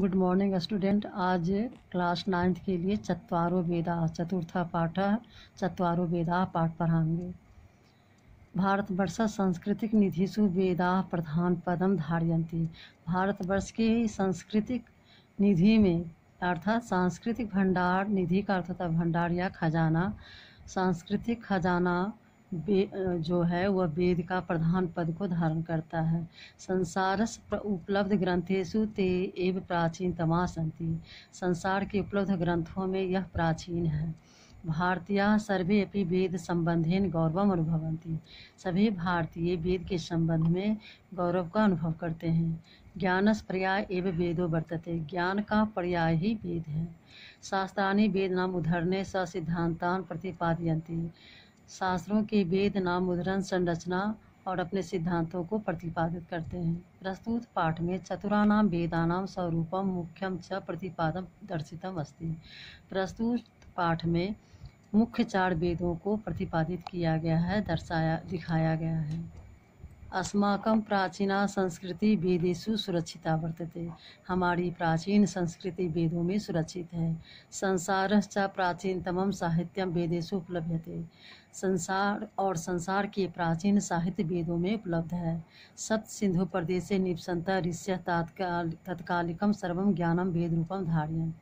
Good morning student. आज class ninth के लिए चत्वारो वेदा, चतुर्थ पाठ, चत्वारो वेदा पाठ पढ़ाएँगे। भारतवर्ष सांस्कृतिक निधिषु वेदा प्रधान पदम धारयंती भारतवर्ष के सांस्कृतिक निधि में अर्थात सांस्कृतिक भंडार, निधि का अर्थ है भंडार या खजाना, सांस्कृतिक खजाना जो है, वह वेद का प्रधान पद को धारण करता है। संसार उपलब्ध ग्रंथेशु ते एव प्राचीन तमा संति संसार के उपलब्ध ग्रंथों में यह प्राचीन है। भारतीय सर्वे अपनी वेद संबंधेन गौरव अनुभवंती सभी भारतीय वेद के संबंध में गौरव का अनुभव करते हैं। ज्ञानस पर्याय एवं वेदो वर्तते। ज्ञान का पर्याय ही वेद है। शास्त्राणी वेद नाम उधरने स सिद्धांतान प्रतिपादयंती शास्त्रों के वेद, नाम उदाहरण संरचना और अपने सिद्धांतों को प्रतिपादित करते हैं। प्रस्तुत पाठ में चतुरानाम वेदानाम स्वरूपम मुख्यम च प्रतिपादन दर्शितम अस्ति। प्रस्तुत पाठ में मुख्य चार वेदों को प्रतिपादित किया गया है, दर्शाया, दिखाया गया है। अस्माकं प्राचीना संस्कृति वेदेशु सुरक्षिता वर्तते। हमारी प्राचीन संस्कृति वेदों में सुरक्षित है। संसार प्राचीनतम साहित्यम वेदेशु उपलब्धते संसार और संसार के प्राचीन साहित्य वेदों में उपलब्ध है। सत सिंधु प्रदेश निपसंता ऋष्य तात्काल तत्कालिकम सर्वम ज्ञानम वेद रूपम धार्यम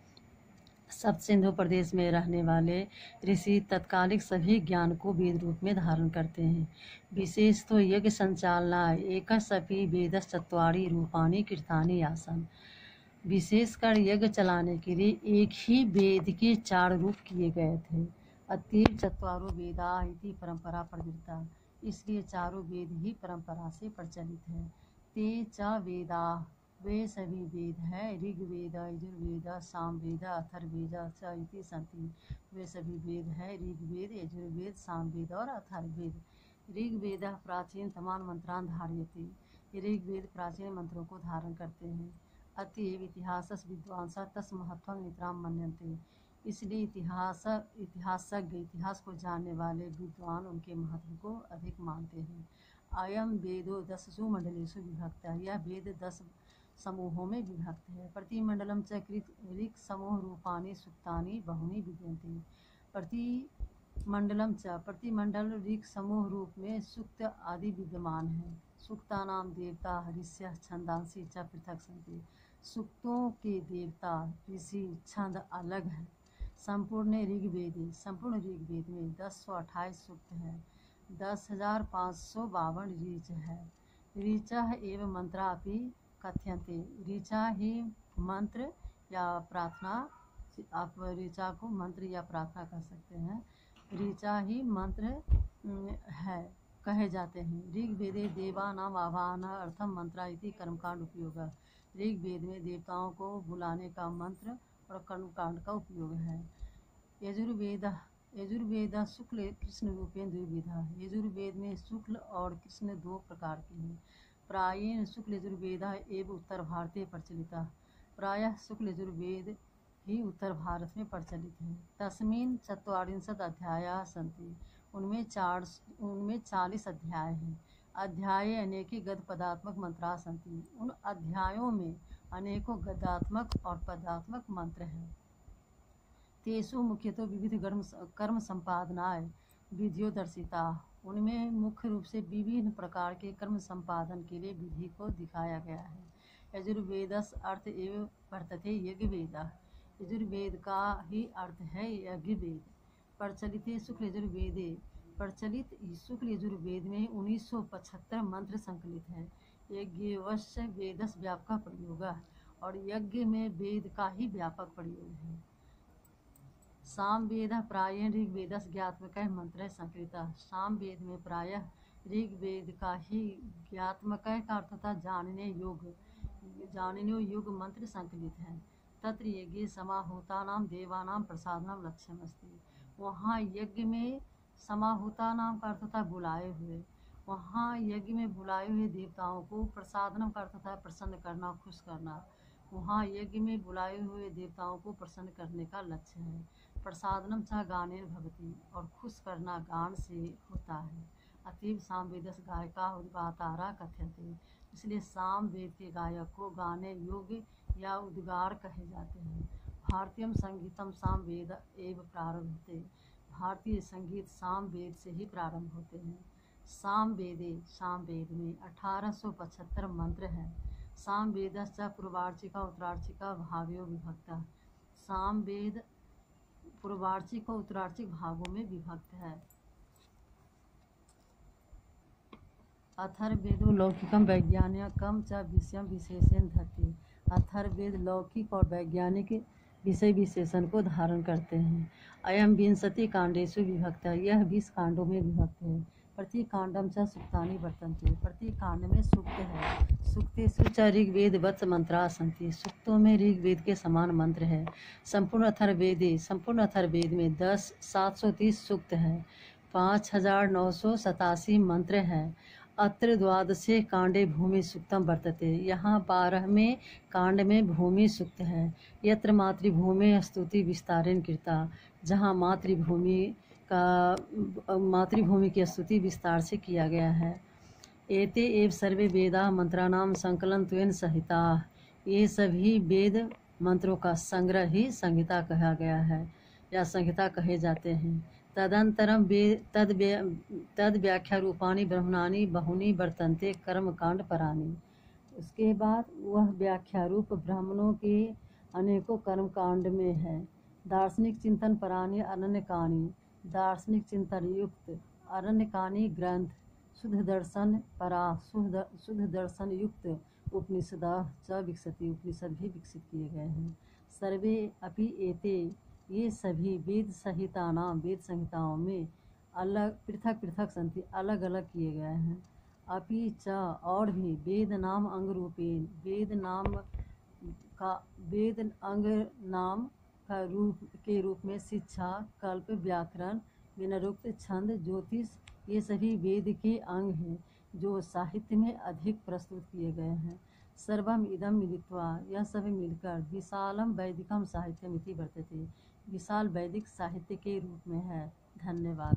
सब सिंधु प्रदेश में रहने वाले ऋषि तत्कालिक सभी ज्ञान को वेद रूप में धारण करते हैं। विशेष तो यज्ञ संचालना एक सभी वेद चतवारी रूपानी कीर्तानी आसन। विशेषकर यज्ञ चलाने के लिए एक ही वेद के चार रूप किए गए थे। अतीब चतवारो वेदा इति परंपरा प्रवृत्ता, इसलिए चारों वेद ही परंपरा से प्रचलित है। ते च वेदा वे सभी वेद हैं। ऋग्वेद, यजुर्वेद, सामवेद अथर्वेद इति संति। वे सभी वेद हैं। ऋग्वेद, यजुर्वेद, सामवेद और अथर्वेद ऋग्वेद प्राचीन तमान मंत्रान धारियते। ऋग्वेद प्राचीन मंत्रों को धारण करते हैं। अतएव इतिहास विद्वांस तस् महत्व नितराम मनते इसलिए इतिहास, इतिहासज्ञ, इतिहास को जानने वाले विद्वान उनके महत्व को अधिक मानते हैं। अयम वेदो दससु मंडलेशु विभक्त। यह वेद दस समूहों में विभक्त है। प्रतिमंडलम चक्रित ऋक समूह रूपाणी सुक्तानि बहुनी विद्यंती प्रतिमंडलम च प्रतिमंडल ऋक समूह रूप में सुक्त आदि विद्यमान है। सुक्ता नाम देवता ऋष्य छंदांसी च पृथक संति सुक्तों के देवता ऋषि छंद अलग है। संपूर्ण ऋग्वेद संपूर्ण ऋग्वेद में दस सौ अट्ठाईस सूक्त है। दस हज़ार पाँच सौ बावन ऋच है। ऋच एवं मंत्रा मंत्रापि कथ्यंते ऋचा ही मंत्र या प्रार्थना, आप ऋचा को मंत्र या प्रार्थना कर सकते हैं। ऋचा ही मंत्र है, कहे जाते हैं। ऋग्वेदे देवा नाम आह्वान अर्थम मंत्रा इति कर्मकांड उपयोग। ऋग्वेद में देवताओं को बुलाने का मंत्र और कर्मकांड का उपयोग है। यजुर्वेद यजुर्वेद शुक्ल कृष्ण रूपेण द्विविधा। यजुर्वेद में शुक्ल और कृष्ण दो प्रकार के हैं। प्रायेण शुक्ल यजुर्वेद एवं उत्तर भारतीय प्रचलित। प्रायः शुक्ल यजुर्वेद ही उत्तर भारत में प्रचलित है। तस्मिन चतवारिंशत अध्याय सन्ति। उनमें चार उनमें चालीस अध्याय हैं। अध्याय अनेकी गद पदात्मक मंत्रा सन्ति। उन अध्यायों में अनेकों गदात्मक और पदात्मक मंत्र हैं। तेसु मुख्यतः विविध कर्म कर्म विधियों दर्शिता उनमें मुख्य रूप से विभिन्न प्रकार के कर्म संपादन के लिए विधि को दिखाया गया है। यजुर्वेदस अर्थ एवं वर्तते यज्ञ वेद यजुर्वेद का ही अर्थ है यज्ञ वेद प्रचलित शुक्ल यजुर्वेदे। प्रचलित शुक्ल यजुर्वेद में 1975 मंत्र संकलित है। यज्ञवश्य वेदस व्यापक प्रयोग और यज्ञ में वेद का ही व्यापक प्रयोग है। साम वेद प्राय ऋग्वेद ज्ञात्मक मंत्र संकृत साम वेद में प्रायः ऋग्वेद का ही ज्ञात्मक का अर्थ था जानने योग जानने योग मंत्र संकलित है। तत्र यज्ञ समाहूता नाम देवानाम प्रसादनाम लक्ष्यम अस्ति वहाँ यज्ञ में समाहूता नाम का अर्थ था बुलाए हुए। वहाँ यज्ञ में बुलाए हुए देवताओं को प्रसादनम का अर्थ था प्रसन्न करना, खुश करना। वहाँ यज्ञ में बुलाए हुए देवताओं को प्रसन्न करने का लक्ष्य है। प्रसादनम च गाने भवती और खुश करना गान से होता है। अतीब साम वेदस गायका उद्गातारा कथ्यते। इसलिए साम वेद के गायक को गाने योग्य या उद्गार कहे जाते हैं। भारतीय संगीतम साम वेद एव प्रारंभ होते भारतीय संगीत साम वेद से ही प्रारंभ होते हैं। साम वेदे साम वेद में 1875 मंत्र हैं। साम वेद पूर्वार्चिका, उत्तरार्चिका भाव्यो विभक्ता साम वेद पूर्वार्चिक और उत्तरार्चिक भागों में विभक्त है। अथर्वेदो लौकिकम वैज्ञानिकम च विषय विशेषण धरती। अथर्वेद लौकिक और वैज्ञानिक विषय विशेषण को धारण करते हैं। अयम विंशति कांडेशु विभक्त है। यह बीस कांडों में विभक्त है। प्रति कांडम च सुक्तानी वर्तनते। प्रति कांड में सुक्त है सुक्तेषु च ऋग्वेद वत्स मंत्रा संति। सुक्तों में ऋग्वेद के समान मंत्र है। संपूर्ण अथर्वेदे। संपूर्ण अथर्वेद में दस, सात सौ तीस सुक्त है। पाँच हज़ार नौ सौ सतासी मंत्र हैं। अत्र द्वादशे कांडे भूमि सुक्तम वर्तते। यहाँ बारहवें कांड में भूमि सुक्त है। यत्र मातृभूमि स्तुति विस्तारण कृता जहाँ मातृभूमि का मातृभूमि की स्तुति विस्तार से किया गया है। एते एव सर्वे वेदा मंत्राणाम संकलन त्वेन संहिता। ये सभी वेद मंत्रों का संग्रह ही संहिता कहा गया है, या संहिता कहे जाते हैं। तदंतरम वे, तद तद व्याख्या रूपाणी ब्रह्मणानी बहुनी वर्तनते कर्म कांड परानी उसके बाद वह व्याख्या रूप ब्राह्मणों के अनेकों कर्म कांड में है। दार्शनिक चिंतन परानी अनन्य कहानी दार्शनिक चिंतन युक्त अरण्यकानी ग्रंथ शुद्ध दर्शन परा, शुद्ध शुद्ध दर्शन युक्त उपनिषद च विकसती, उपनिषद भी विकसित किए गए हैं। सर्वे अपि एते, ये सभी वेद संहिता नाम वेद संहिताओं में अलग, पृथक पृथक संति अलग अलग किए गए हैं। अपि च और भी वेद नाम अंग रूपेण वेद नाम का, वेद अंग नाम रूप, के रूप में शिक्षा, कल्प, व्याकरण, विनरुक्त छंद, ज्योतिष, ये सभी वेद के अंग हैं, जो साहित्य में अधिक प्रस्तुत किए गए हैं। सर्वम इदम मिलित्वा, यह सभी मिलकर विशालम वैदिकम साहित्यमिति वर्तते। विशाल वैदिक साहित्य के रूप में है। धन्यवाद।